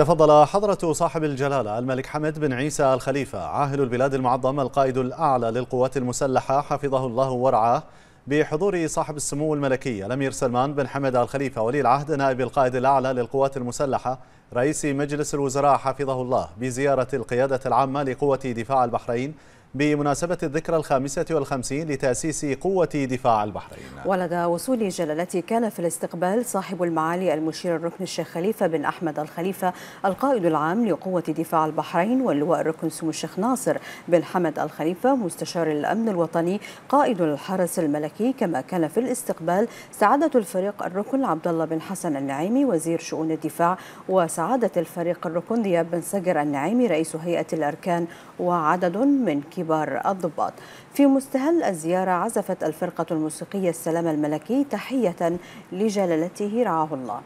تفضل حضرة صاحب الجلالة الملك حمد بن عيسى الخليفة عاهل البلاد المعظم القائد الأعلى للقوات المسلحة حفظه الله ورعاه بحضور صاحب السمو الملكي الأمير سلمان بن حمد الخليفة ولي العهد نائب القائد الأعلى للقوات المسلحة رئيس مجلس الوزراء حفظه الله بزيارة القيادة العامة لقوة دفاع البحرين بمناسبة الذكرى الخامسة والخمسين لتأسيس قوة دفاع البحرين. ولدى وصول جلالته كان في الاستقبال صاحب المعالي المشير الركن الشيخ خليفة بن أحمد الخليفة القائد العام لقوة دفاع البحرين واللواء الركن سمو الشيخ ناصر بن حمد الخليفة مستشار الأمن الوطني قائد الحرس الملكي كما كان في الاستقبال سعادة الفريق الركن عبد الله بن حسن النعيمي وزير شؤون الدفاع وسعادة الفريق الركن دياب بن سجر النعيمي رئيس هيئة الأركان وعدد من كبار الضباط. في مستهل الزيارة عزفت الفرقة الموسيقية السلام الملكي تحية لجلالته رعاه الله.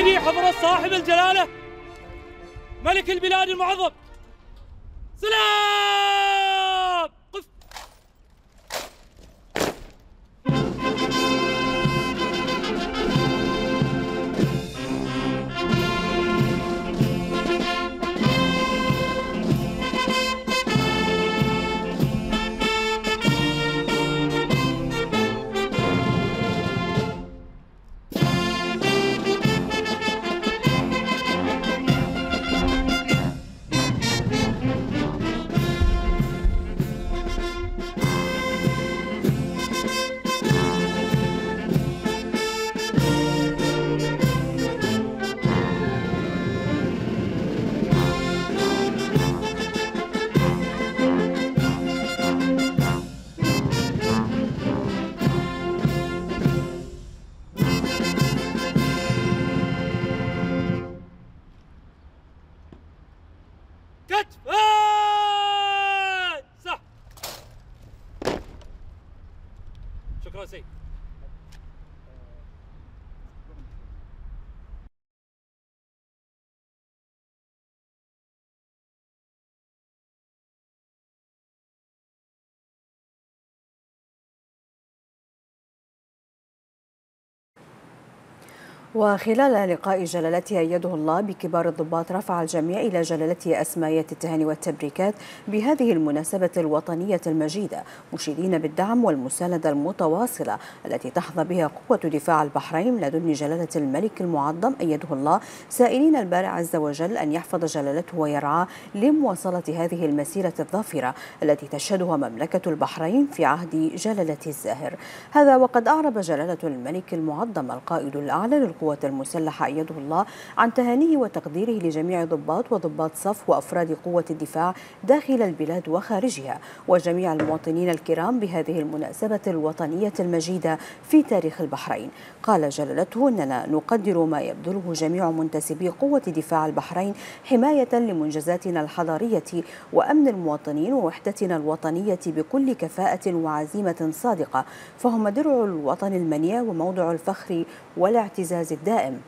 سلام سيدي حضرة صاحب الجلالة ملك البلاد المعظم. سلام! شكرا سيد. وخلال لقاء جلالته أيده الله بكبار الضباط رفع الجميع إلى جلالته أسمايات التهاني والتبريكات بهذه المناسبة الوطنية المجيدة مشيدين بالدعم والمساندة المتواصلة التي تحظى بها قوة دفاع البحرين لدن جلالة الملك المعظم أيده الله سائلين البارع عز وجل أن يحفظ جلالته ويرعاه لمواصلة هذه المسيرة الظافرة التي تشهدها مملكة البحرين في عهد جلالة الزاهر. هذا وقد أعرب جلالة الملك المعظم القائد الأعلى للقوات المسلحة أيده الله عن تهانيه وتقديره لجميع ضباط وضباط صف وأفراد قوة الدفاع داخل البلاد وخارجها وجميع المواطنين الكرام بهذه المناسبة الوطنية المجيدة في تاريخ البحرين. قال جلالته أننا نقدر ما يبذله جميع منتسبي قوة دفاع البحرين حماية لمنجزاتنا الحضارية وأمن المواطنين ووحدتنا الوطنية بكل كفاءة وعزيمة صادقة. فهم درع الوطن المنيع وموضع الفخر والاعتزاز الدائم.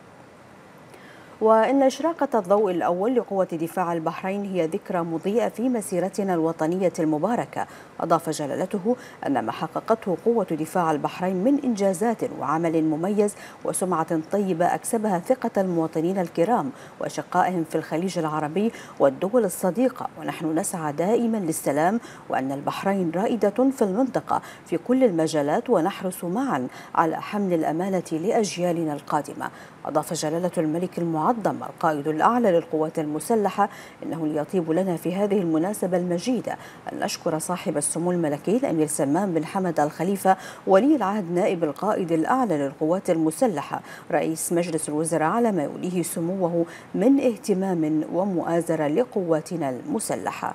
وإن إشراقة الضوء الأول لقوة دفاع البحرين هي ذكرى مضيئة في مسيرتنا الوطنية المباركة. أضاف جلالته أن ما حققته قوة دفاع البحرين من إنجازات وعمل مميز وسمعة طيبة أكسبها ثقة المواطنين الكرام وأشقائهم في الخليج العربي والدول الصديقة. ونحن نسعى دائما للسلام وأن البحرين رائدة في المنطقة في كل المجالات ونحرص معا على حمل الأمانة لأجيالنا القادمة. أضاف جلالة الملك المعظم القائد الأعلى للقوات المسلحة إنه ليطيب لنا في هذه المناسبة المجيدة أن نشكر صاحب السمو الملكي الأمير سلمان بن حمد الخليفة ولي العهد نائب القائد الأعلى للقوات المسلحة رئيس مجلس الوزراء على ما يوليه سموه من اهتمام ومؤازرة لقواتنا المسلحة.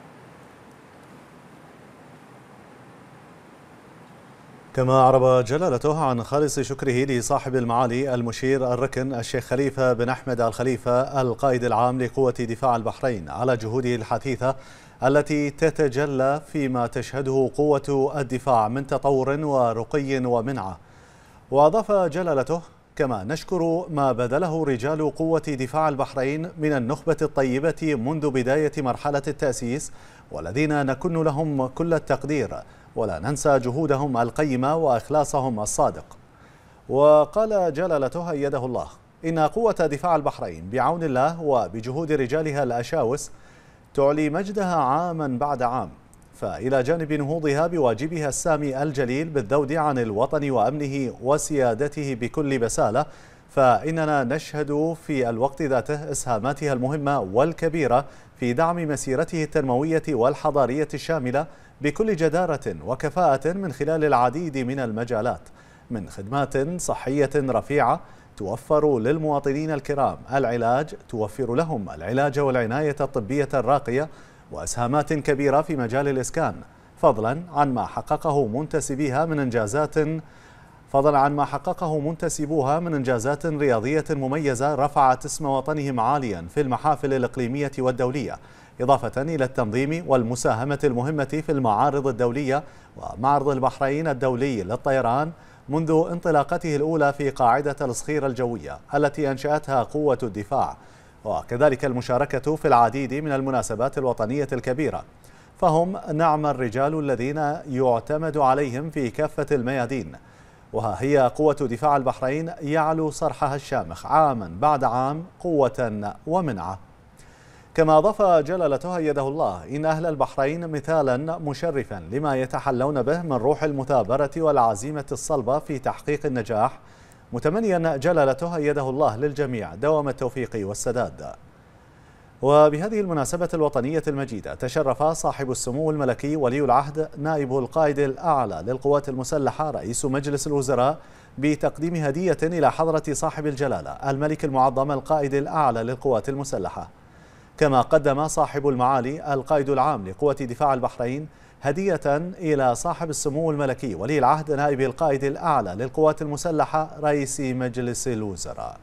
كما أعرب جلالته عن خالص شكره لصاحب المعالي المشير الركن الشيخ خليفة بن أحمد الخليفة القائد العام لقوة دفاع البحرين على جهوده الحثيثة التي تتجلى فيما تشهده قوة الدفاع من تطور ورقي ومنعة. وأضاف جلالته كما نشكر ما بذله رجال قوة دفاع البحرين من النخبة الطيبة منذ بداية مرحلة التأسيس والذين نكن لهم كل التقدير ولا ننسى جهودهم القيمة وإخلاصهم الصادق. وقال جلالته أيده الله إن قوة دفاع البحرين بعون الله وبجهود رجالها الأشاوس تعلي مجدها عاما بعد عام. فإلى جانب نهوضها بواجبها السامي الجليل بالذود عن الوطن وأمنه وسيادته بكل بسالة فإننا نشهد في الوقت ذاته إسهاماتها المهمة والكبيرة في دعم مسيرته التنموية والحضارية الشاملة بكل جدارة وكفاءة من خلال العديد من المجالات. من خدمات صحية رفيعة توفر للمواطنين الكرام العلاج توفر لهم العلاج والعناية الطبية الراقية وأسهامات كبيرة في مجال الإسكان. فضلا عن ما حققه منتسبيها من إنجازات فضلا عن ما حققه منتسبوها من إنجازات رياضية مميزة رفعت اسم وطنهم عاليا في المحافل الإقليمية والدولية. إضافة إلى التنظيم والمساهمة المهمة في المعارض الدولية ومعرض البحرين الدولي للطيران منذ انطلاقته الأولى في قاعدة الصخير الجوية التي أنشأتها قوة الدفاع. وكذلك المشاركة في العديد من المناسبات الوطنية الكبيرة. فهم نعم الرجال الذين يعتمد عليهم في كافة الميادين. وها هي قوة دفاع البحرين يعلو صرحها الشامخ عاما بعد عام قوة ومنعة. كما أضاف جلالته أيده الله إن أهل البحرين مثالا مشرفا لما يتحلون به من روح المثابرة والعزيمة الصلبة في تحقيق النجاح. متمنيا جلالته أيده الله للجميع. دوام التوفيق والسداد. وبهذه المناسبة الوطنية المجيدة تشرف صاحب السمو الملكي ولي العهد نائب القائد الأعلى للقوات المسلحة رئيس مجلس الوزراء بتقديم هدية إلى حضرة صاحب الجلالة الملك المعظم القائد الأعلى للقوات المسلحة. كما قدم صاحب المعالي القائد العام لقوة دفاع البحرين هدية إلى صاحب السمو الملكي ولي العهد نائب القائد الأعلى للقوات المسلحة رئيس مجلس الوزراء.